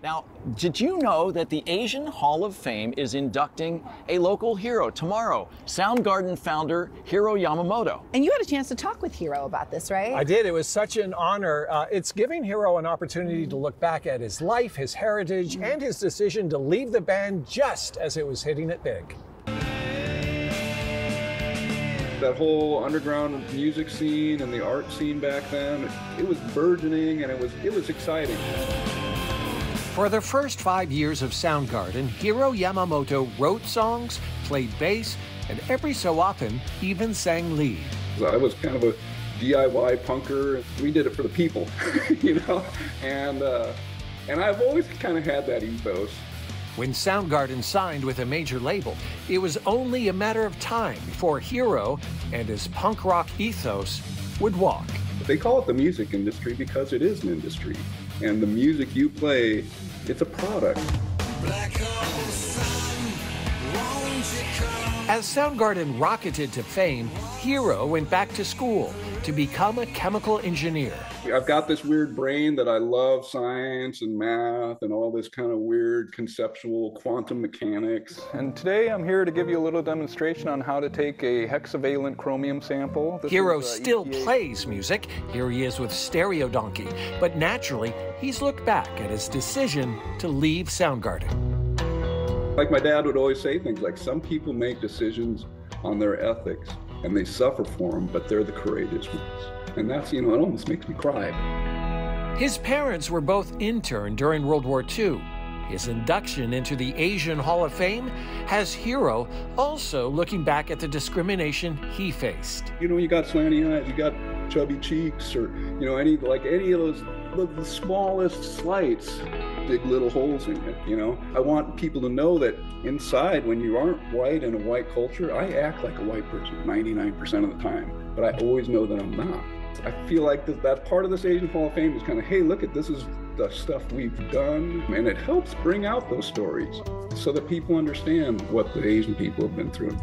Now, did you know that the Asian Hall of Fame is inducting a local hero tomorrow? Soundgarden founder Hiro Yamamoto. And you had a chance to talk with Hiro about this, right? I did. It was such an honor. Uh, it's giving Hiro an opportunity to look back at his life, his heritage, and his decision to leave the band just as it was hitting it big. That whole underground music scene and the art scene back then, it was burgeoning and it was it was exciting. For the first five years of Soundgarden, Hiro Yamamoto wrote songs, played bass, and every so often even sang lead. I was kind of a DIY punker. We did it for the people, you know, and uh, and I've always kind of had that ethos. When Soundgarden signed with a major label, it was only a matter of time before Hiro and his punk rock ethos would walk. They call it the music industry because it is an industry, and the music you play, it's a product. As Soundgarden rocketed to fame, Hiro went back to school to become a chemical engineer. I've got this weird brain that I love science and math and all this kind of weird conceptual quantum mechanics. And today I'm here to give you a little demonstration on how to take a hexavalent chromium sample. This Hiro is, uh, still EPA. plays music. Here he is with Stereo Donkey. But naturally, he's looked back at his decision to leave Soundgarden. Like my dad would always say things like, some people make decisions on their ethics and they suffer for them, but they're the courageous ones. And that's, you know, it almost makes me cry. His parents were both interned during World War II. His induction into the Asian Hall of Fame has Hiro also looking back at the discrimination he faced. You know, you got slanty eyes, you got chubby cheeks, or, you know, any, like any of those, the, the smallest slights big little holes in it, you know? I want people to know that inside, when you aren't white in a white culture, I act like a white person 99% of the time, but I always know that I'm not. I feel like that, that part of this Asian Hall of Fame is kind of, hey, look at this is the stuff we've done, and it helps bring out those stories so that people understand what the Asian people have been through.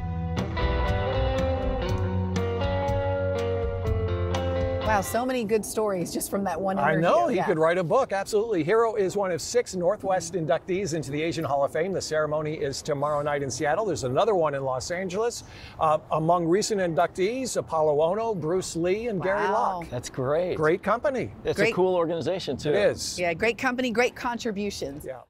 Wow, so many good stories just from that one interview. I know, he yeah. could write a book, absolutely. Hiro is one of six Northwest inductees into the Asian Hall of Fame. The ceremony is tomorrow night in Seattle. There's another one in Los Angeles. Uh, among recent inductees, Apollo Ono, Bruce Lee, and wow. Gary Locke. That's great. Great company. It's great. a cool organization, too. It is. Yeah, great company, great contributions. Yeah.